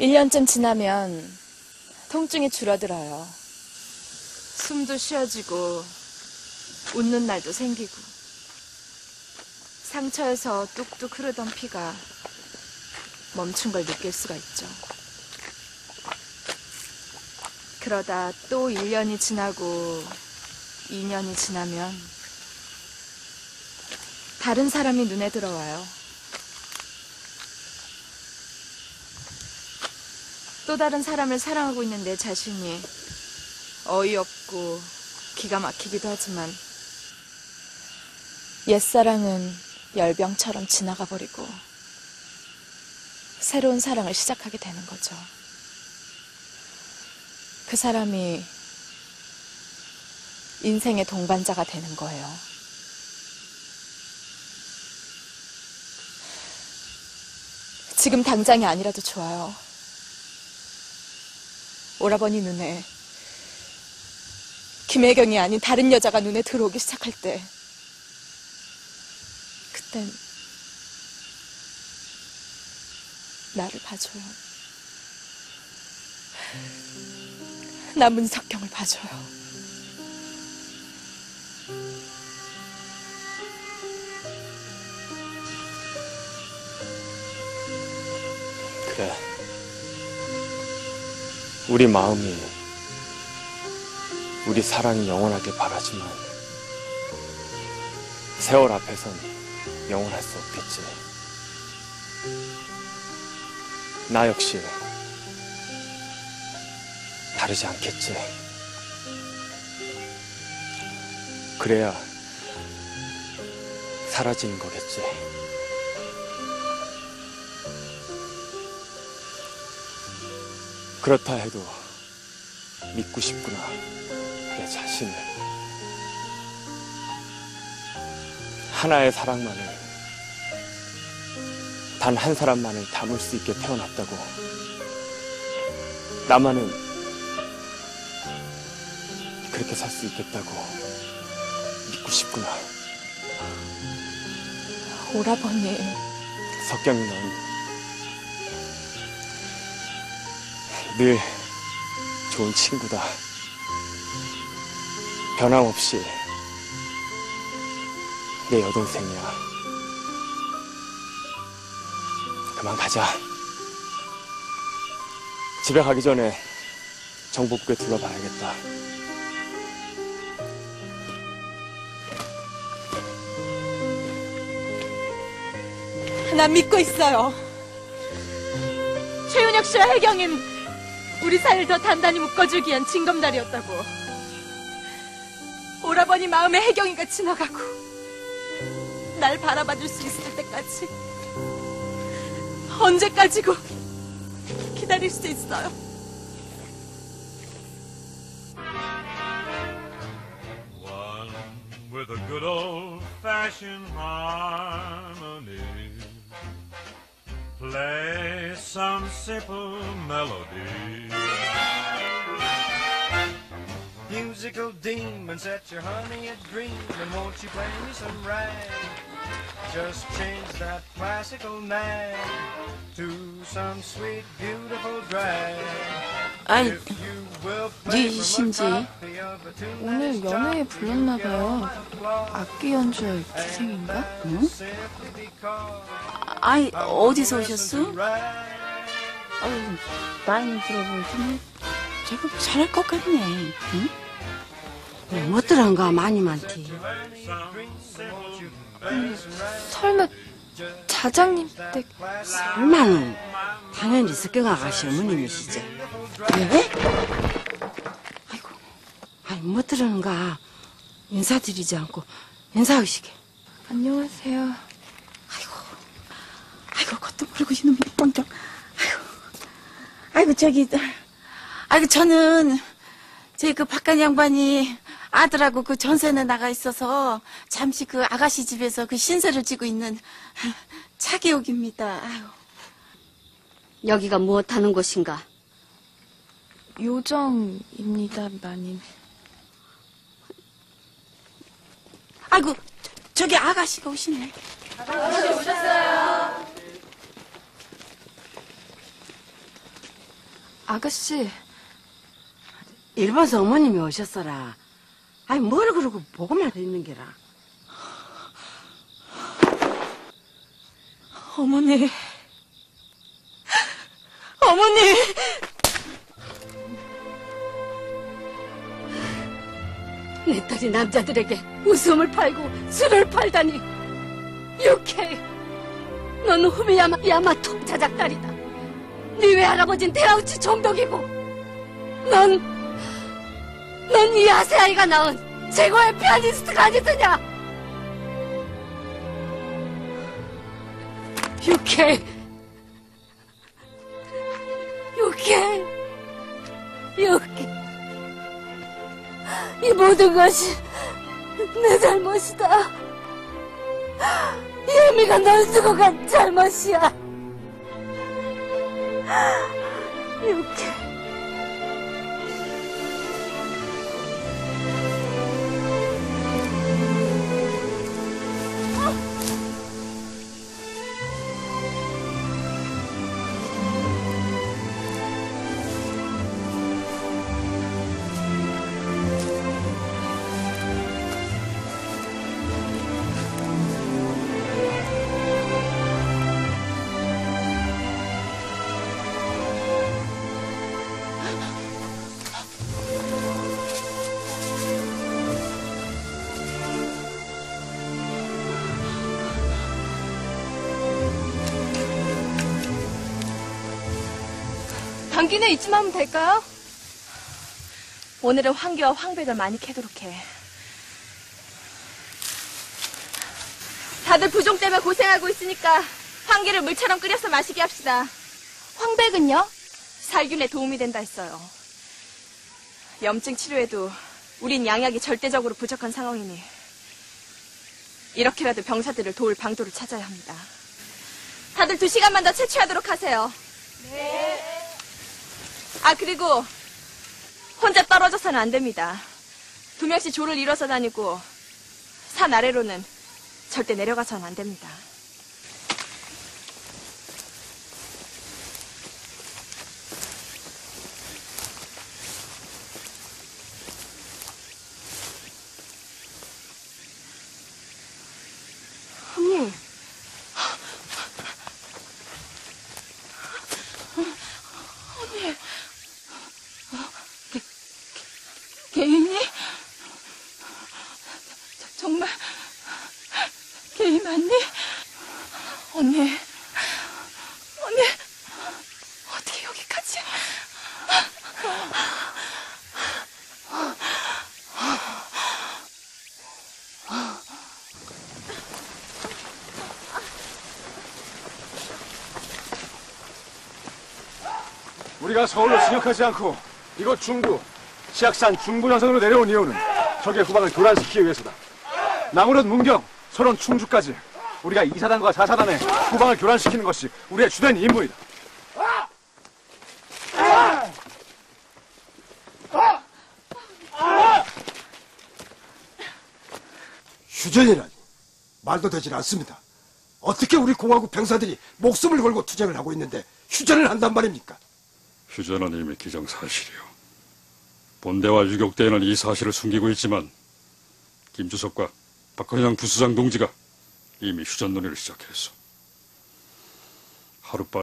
1년쯤 지나면 통증이 줄어들어요. 숨도 쉬어지고 웃는 날도 생기고 상처에서 뚝뚝 흐르던 피가 멈춘 걸 느낄 수가 있죠. 그러다 또 1년이 지나고 2년이 지나면 다른 사람이 눈에 들어와요. 또 다른 사람을 사랑하고 있는 내 자신이 어이없고 기가 막히기도 하지만 옛사랑은 열병처럼 지나가 버리고 새로운 사랑을 시작하게 되는 거죠. 그 사람이 인생의 동반자가 되는 거예요. 지금 당장이 아니라도 좋아요. 오라버니 눈에 김혜경이 아닌 다른 여자가 눈에 들어오기 시작할 때 그땐 나를 봐줘요. 나 문석경을 봐줘요. 우리 마음이, 우리 사랑이 영원하길 바라지만, 세월 앞에선 영원할 수 없겠지. 나 역시 다르지 않겠지. 그래야 사라지는 거겠지. 그렇다 해도 믿고 싶구나. 내 자신을. 하나의 사랑만을, 단 한 사람만을 담을 수 있게 태어났다고. 나만은 그렇게 살 수 있겠다고 믿고 싶구나. 오라버니, 석경이 넌 늘 좋은 친구다. 변함없이 내 여동생이야. 그만 가자. 집에 가기 전에 정복구에 둘러봐야겠다. 난 믿고 있어요. 최윤혁 씨와 혜경인 우리 사이를 더 단단히 묶어주기 위한 징검다리였다고. 오라버니 마음에 혜경이가 지나가고 날 바라봐줄 수 있을 때까지 언제까지고 기다릴 수 있어요. One with a good old fashioned harmony. Play some simple melody. Musical demons at your honey a dreaming. Won't you play me some rag? Just change that classical nag to some sweet, beautiful drag. 아이, If you tune that 오늘 연회에 jolly 불렀나봐요. 악기 연주할 기생인가? 응? 아이, 어디서 오셨어? 아유, 많이 들어보더니 제법 잘할 것 같네. 응? 못들은가 많이 많지. 설마 자장님 댁 설마는 당연히 석경 아가씨 어머님이시죠. 왜? 아이고, 아이 못들은가 인사드리지 않고 인사하시게. 안녕하세요. 아이고, 아이고 그것도 모르고 이놈이 뻥쩍. 아이고, 아이고 저기, 아이고 저는 제그 박간 양반이 아들하고 그 전세에 나가 있어서 잠시 그 아가씨 집에서 그 신세를 지고 있는 차기옥입니다. 아이고. 여기가 무엇하는 곳인가? 요정입니다, 마님. 아이고, 저- 저기 아가씨가 오시네. 아가씨, 일본서 어머님이 오셨어라. 아이, 뭐라 그러고 보고만 있는 게라. 어머니. 어머니! 내 딸이 남자들에게 웃음을 팔고 술을 팔다니. 유케. 넌 후미야마 야마토 자작 딸이다. 네 외할아버진 대아우치 종독이고. 넌, 넌 이 아세아이가 낳은 최고의 피아니스트가 아니더냐? 유케. 유케. 유케. 이 모든 것이 내 잘못이다. 예미가 널 쓰고 간 잘못이야. 이렇게. 당기는 이쯤 하면 될까요? 오늘은 황기와 황백을 많이 캐도록 해. 다들 부종 때문에 고생하고 있으니까 황기를 물처럼 끓여서 마시게 합시다. 황백은요? 살균에 도움이 된다 했어요. 염증 치료에도 우린 양약이 절대적으로 부족한 상황이니 이렇게라도 병사들을 도울 방도를 찾아야 합니다. 다들 두 시간만 더 채취하도록 하세요. 아, 그리고 혼자 떨어져서는 안 됩니다. 두 명씩 조를 이뤄서 다니고 산 아래로는 절대 내려가서는 안 됩니다. 언니. 개인이? 저- 정말 개인 맞니? 언니, 언니, 어떻게 여기까지? 우리가 서울로 진역하지 않고 이곳 중부 시악산 중부전선으로 내려온 이유는 적의 후방을 교란시키기 위해서다. 남으론 문경, 서론 충주까지 우리가 2사단과 4사단의 후방을 교란시키는 것이 우리의 주된 임무이다. 휴전이라니 말도 되질 않습니다. 어떻게 우리 공화국 병사들이 목숨을 걸고 투쟁을 하고 있는데 휴전을 한단 말입니까? 휴전은 이미 기정사실이요. 본대와 유격대에는 이 사실을 숨기고 있지만 김주석과 박헌영 부수장 동지가 이미 휴전 논의를 시작했어. 하루빨리